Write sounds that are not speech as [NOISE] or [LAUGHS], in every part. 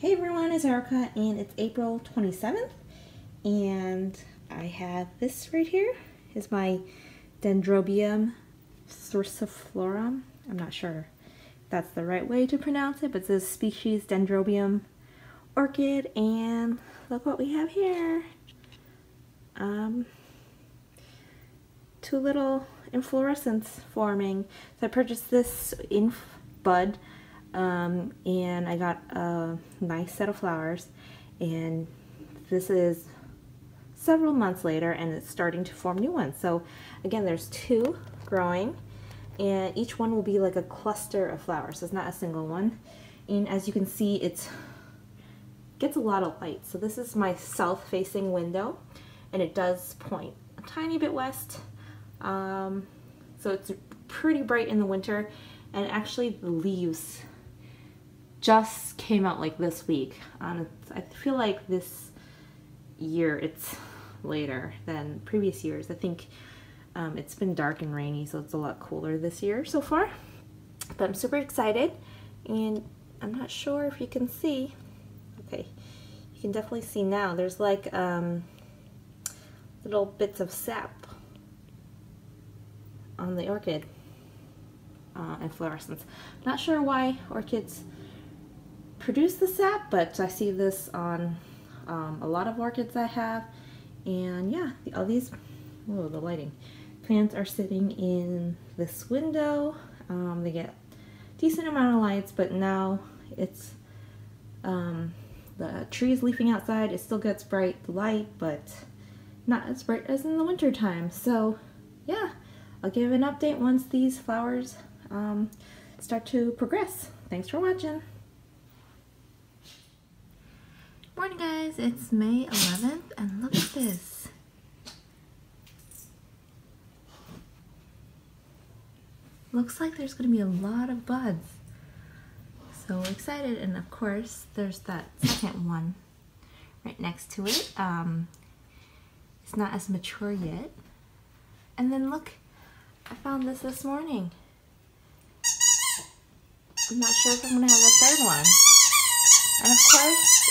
Hey everyone, it's Erica and it's April 27th and I have this right here is my Dendrobium thyrsiflorum. I'm not sure that's the right way to pronounce it, but it's a species Dendrobium orchid and look what we have here. Um, two little inflorescence forming. So I purchased this in bud um, and I got a nice set of flowers and this is several months later and it's starting to form new ones. So again, there's two growing and each one will be like a cluster of flowers. So it's not a single one. And as you can see, it gets a lot of light. So this is my south-facing window and it does point a tiny bit west. Um, so it's pretty bright in the winter and actually the leaves just came out like this week. Um, I feel like this year it's later than previous years. I think um, it's been dark and rainy, so it's a lot cooler this year so far. But I'm super excited, and I'm not sure if you can see. Okay, you can definitely see now. There's like um, little bits of sap on the orchid uh, inflorescence. Not sure why orchids produce the sap, but I see this on um, a lot of orchids I have. And yeah, all these, oh, the lighting. Plants are sitting in this window. Um, they get decent amount of lights, but now it's um, the trees leafing outside. It still gets bright light, but not as bright as in the winter time. So yeah, I'll give an update once these flowers um, start to progress. Thanks for watching. Morning guys, it's May 11th and look at this. Looks like there's going to be a lot of buds. So excited and of course there's that second one right next to it. Um, it's not as mature yet. And then look, I found this this morning. I'm not sure if I'm going to have a third one. And of course,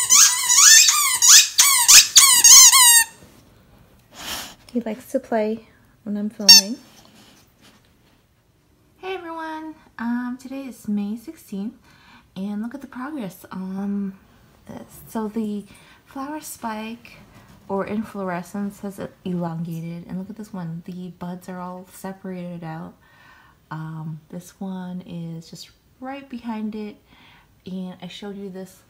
He likes to play when I'm filming. Hey everyone, um, today is May 16th and look at the progress on this. So the flower spike or inflorescence has elongated and look at this one. The buds are all separated out. Um, this one is just right behind it and I showed you this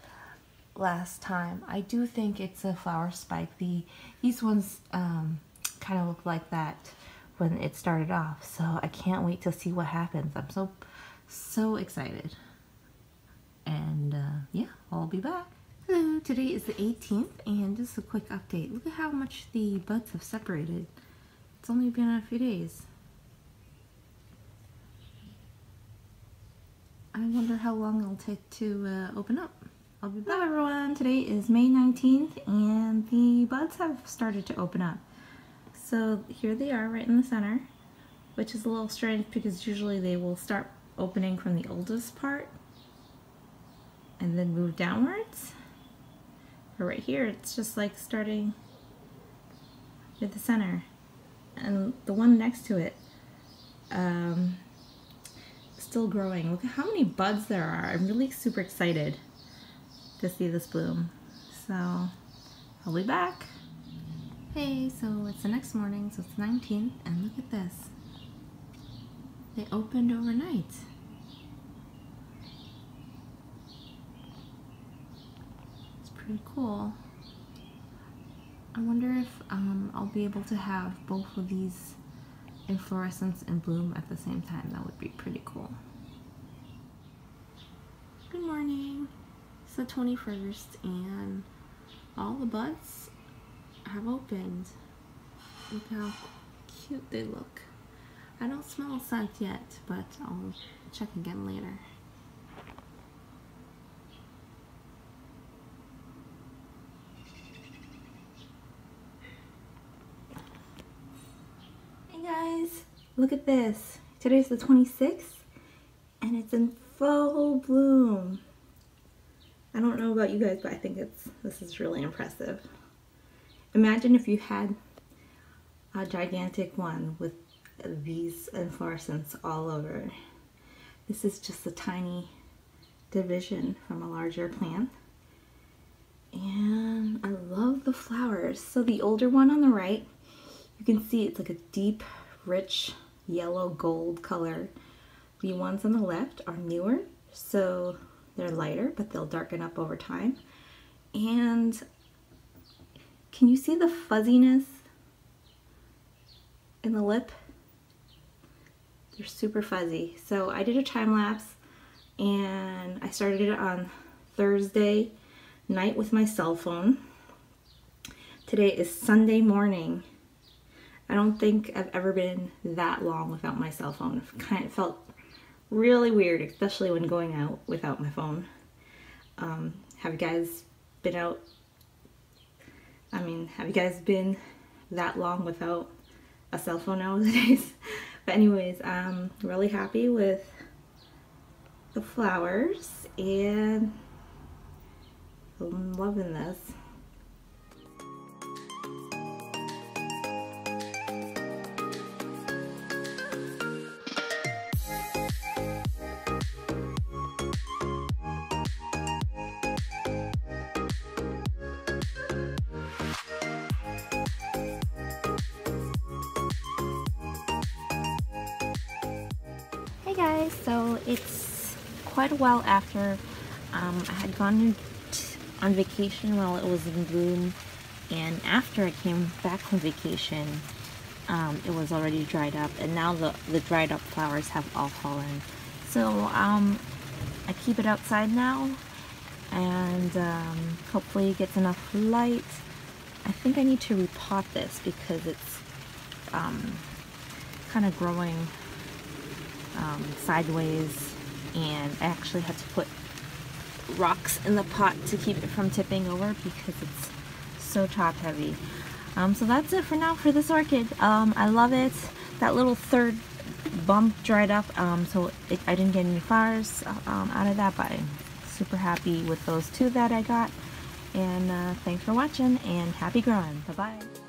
last time. I do think it's a flower spike. The These ones um, kind of looked like that when it started off. So I can't wait to see what happens. I'm so, so excited. And uh, yeah, I'll be back. Hello, today is the 18th and just a quick update. Look at how much the buds have separated. It's only been a few days. I wonder how long it'll take to uh, open up. I'll be back. Hello everyone, today is May 19th and the buds have started to open up. So here they are right in the center, which is a little strange because usually they will start opening from the oldest part and then move downwards. But right here, it's just like starting at the center. And the one next to it, um, still growing. Look at how many buds there are. I'm really super excited to see this bloom. So I'll be back. Hey, so it's the next morning, so it's 19th, and look at this. They opened overnight. It's pretty cool. I wonder if um, I'll be able to have both of these inflorescence and bloom at the same time. That would be pretty cool. Good morning. It's the 21st and all the buds have opened. Look how cute they look. I don't smell scent yet, but I'll check again later. Hey guys, look at this. Today's the 26th and it's in full bloom. I don't know about you guys, but I think it's this is really impressive. Imagine if you had a gigantic one with these inflorescence all over. This is just a tiny division from a larger plant. And I love the flowers. So the older one on the right, you can see it's like a deep, rich yellow gold color. The ones on the left are newer, so they're lighter, but they'll darken up over time. And can you see the fuzziness in the lip? They're super fuzzy. So I did a time lapse and I started it on Thursday night with my cell phone. Today is Sunday morning. I don't think I've ever been that long without my cell phone. It kind of felt really weird, especially when going out without my phone. Um, have you guys been out? I mean, have you guys been that long without a cell phone nowadays? [LAUGHS] but anyways, I'm really happy with the flowers and I'm loving this. Guys, so it's quite a while after um, I had gone on vacation while it was in bloom. And after I came back from vacation um, it was already dried up. And now the, the dried up flowers have all fallen. So um, I keep it outside now. And um, hopefully it gets enough light. I think I need to repot this because it's um, kind of growing um, sideways and I actually had to put rocks in the pot to keep it from tipping over because it's so top heavy. Um, so that's it for now for this orchid. Um, I love it. That little third bump dried up, um, so it, I didn't get any flowers um, out of that, but I'm super happy with those two that I got. And uh, thanks for watching and happy growing. Bye-bye.